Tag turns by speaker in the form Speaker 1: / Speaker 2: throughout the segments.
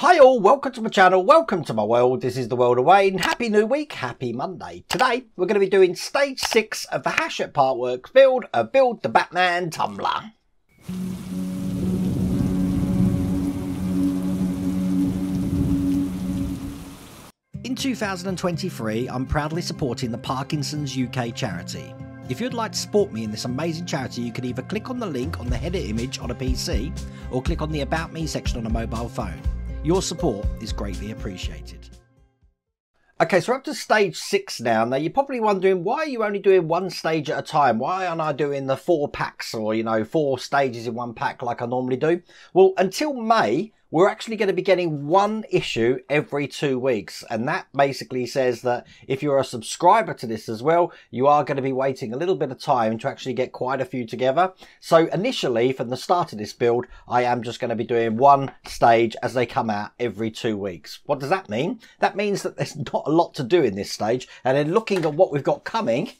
Speaker 1: Hi all, welcome to my channel, welcome to my world, this is the world of Wayne, happy new week, happy Monday. Today we're going to be doing stage 6 of the Hachette Partworks build of Build the Batman Tumbler. In 2023 I'm proudly supporting the Parkinson's UK charity. If you'd like to support me in this amazing charity, you can either click on the link on the header image on a PC or click on the About Me section on a mobile phone. Your support is greatly appreciated. Okay, so we're up to stage six now. Now, you're probably wondering, why are you only doing one stage at a time? Why aren't I doing the four packs or, you know, four stages in one pack like I normally do? Well, until May, we're actually going to be getting one issue every two weeks. And that basically says that if you're a subscriber to this as well, you are going to be waiting a little bit of time to actually get quite a few together. So initially, from the start of this build, I am just going to be doing one stage as they come out every two weeks. What does that mean? That means that there's not a lot to do in this stage. And then looking at what we've got coming,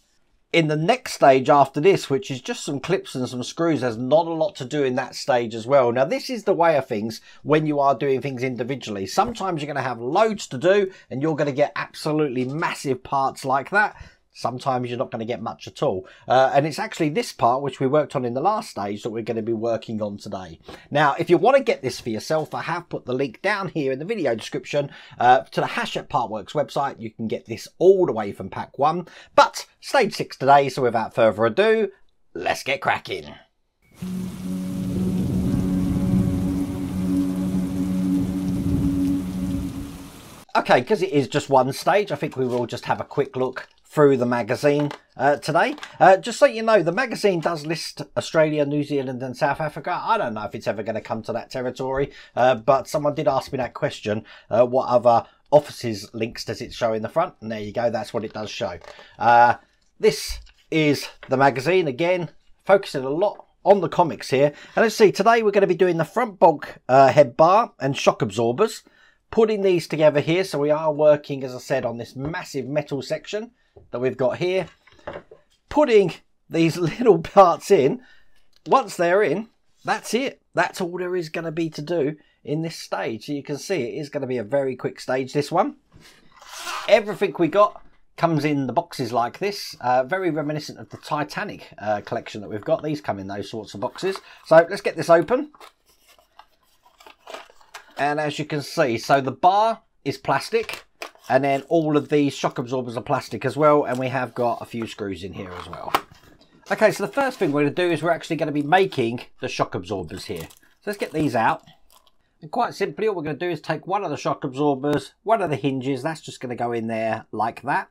Speaker 1: in the next stage after this, which is just some clips and some screws, there's not a lot to do in that stage as well. Now, this is the way of things when you are doing things individually. Sometimes you're going to have loads to do and you're going to get absolutely massive parts like that. Sometimes you're not going to get much at all. Uh, and it's actually this part, which we worked on in the last stage, that we're going to be working on today. Now, if you want to get this for yourself, I have put the link down here in the video description uh, to the Hachette Partworks website. You can get this all the way from pack one. But stage six today, so without further ado, let's get cracking. Okay, because it is just one stage, I think we will just have a quick look through the magazine uh, today. Uh, just so you know, the magazine does list Australia, New Zealand and South Africa. I don't know if it's ever going to come to that territory, uh, but someone did ask me that question. Uh, what other offices links does it show in the front? And there you go, that's what it does show. Uh, this is the magazine, again, focusing a lot on the comics here. And let's see, today we're going to be doing the front bulk uh, head bar and shock absorbers putting these together here. So we are working, as I said, on this massive metal section that we've got here, putting these little parts in. Once they're in, that's it. That's all there is going to be to do in this stage. So you can see it is going to be a very quick stage, this one. Everything we got comes in the boxes like this. Uh, very reminiscent of the Titanic uh, collection that we've got. These come in those sorts of boxes. So let's get this open. And as you can see, so the bar is plastic. And then all of these shock absorbers are plastic as well. And we have got a few screws in here as well. Okay, so the first thing we're going to do is we're actually going to be making the shock absorbers here. So let's get these out. And quite simply, all we're going to do is take one of the shock absorbers, one of the hinges. That's just going to go in there like that.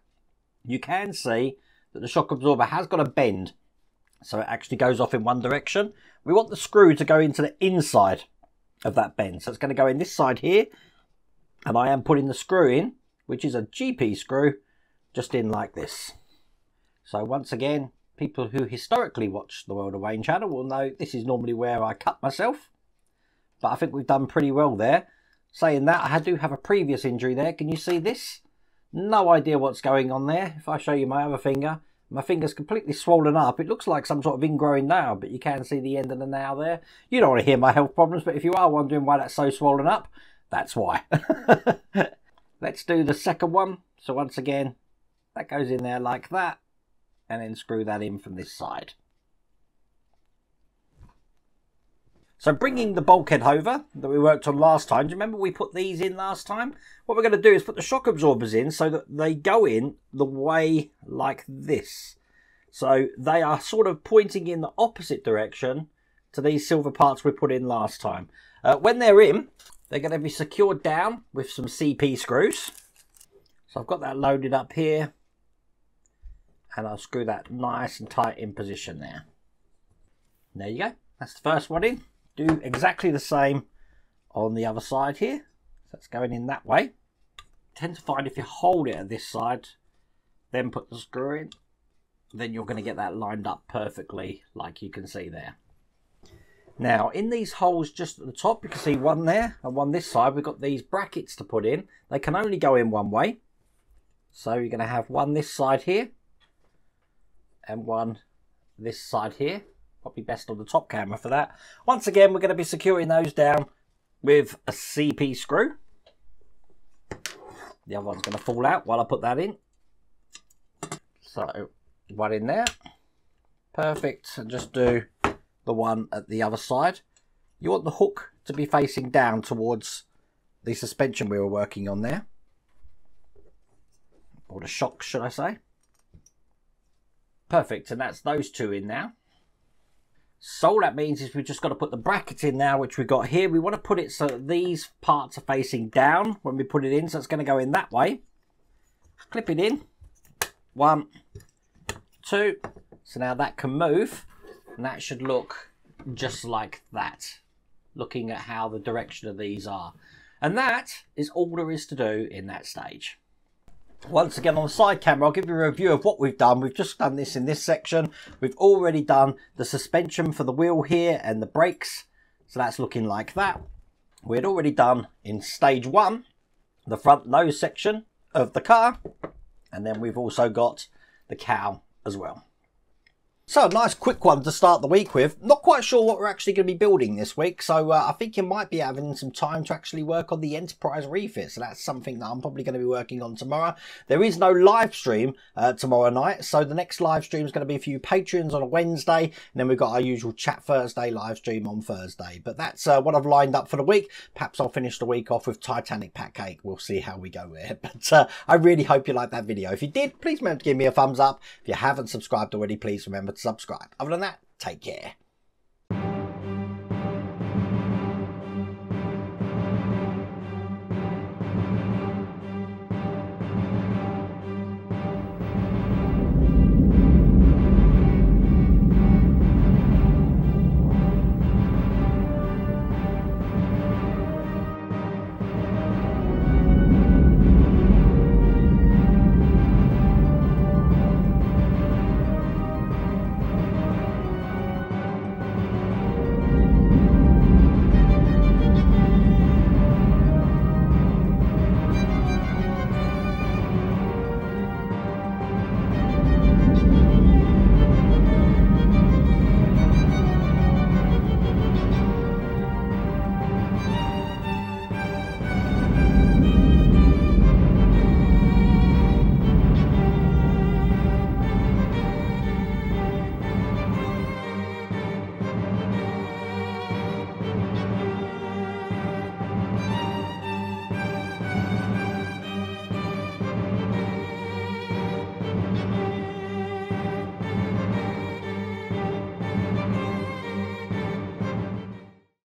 Speaker 1: You can see that the shock absorber has got a bend. So it actually goes off in one direction. We want the screw to go into the inside of that bend. So it's going to go in this side here. And I am putting the screw in which is a GP screw, just in like this. So once again, people who historically watch the World of Wayne channel will know this is normally where I cut myself. But I think we've done pretty well there. Saying that, I do have a previous injury there. Can you see this? No idea what's going on there. If I show you my other finger, my finger's completely swollen up. It looks like some sort of ingrowing nail, but you can see the end of the nail there. You don't want to hear my health problems, but if you are wondering why that's so swollen up, that's why. Let's do the second one. So once again, that goes in there like that, and then screw that in from this side. So bringing the bulkhead over that we worked on last time, do you remember we put these in last time? What we're going to do is put the shock absorbers in so that they go in the way like this. So they are sort of pointing in the opposite direction to these silver parts we put in last time. Uh, when they're in, they're going to be secured down with some CP screws. So I've got that loaded up here. And I'll screw that nice and tight in position there. There you go. That's the first one in. Do exactly the same on the other side here. So that's going in that way. tend to find if you hold it at this side, then put the screw in, then you're going to get that lined up perfectly like you can see there. Now, in these holes just at the top, you can see one there and one this side. We've got these brackets to put in. They can only go in one way. So you're going to have one this side here and one this side here. Probably best on the top camera for that. Once again, we're going to be securing those down with a CP screw. The other one's going to fall out while I put that in. So, one in there. Perfect. And just do the one at the other side. You want the hook to be facing down towards the suspension we were working on there. Or the shock, should I say. Perfect. And that's those two in now. So all that means is we've just got to put the bracket in now, which we've got here. We want to put it so that these parts are facing down when we put it in. So it's going to go in that way. Clip it in. One, two. So now that can move. And that should look just like that. Looking at how the direction of these are. And that is all there is to do in that stage once again on the side camera, I'll give you a review of what we've done. We've just done this in this section. We've already done the suspension for the wheel here and the brakes. So that's looking like that. We had already done in stage one, the front nose section of the car. And then we've also got the cow as well. So, a nice quick one to start the week with. Not quite sure what we're actually going to be building this week, so uh, I think you might be having some time to actually work on the Enterprise refit. So that's something that I'm probably going to be working on tomorrow. There is no live stream uh, tomorrow night, so the next live stream is going to be for you patrons on a Wednesday, and then we've got our usual Chat Thursday live stream on Thursday. But that's uh, what I've lined up for the week. Perhaps I'll finish the week off with Titanic Pat Cake. We'll see how we go it. But uh, I really hope you liked that video. If you did, please remember to give me a thumbs up. If you haven't subscribed already, please remember subscribe. Other than that, take care.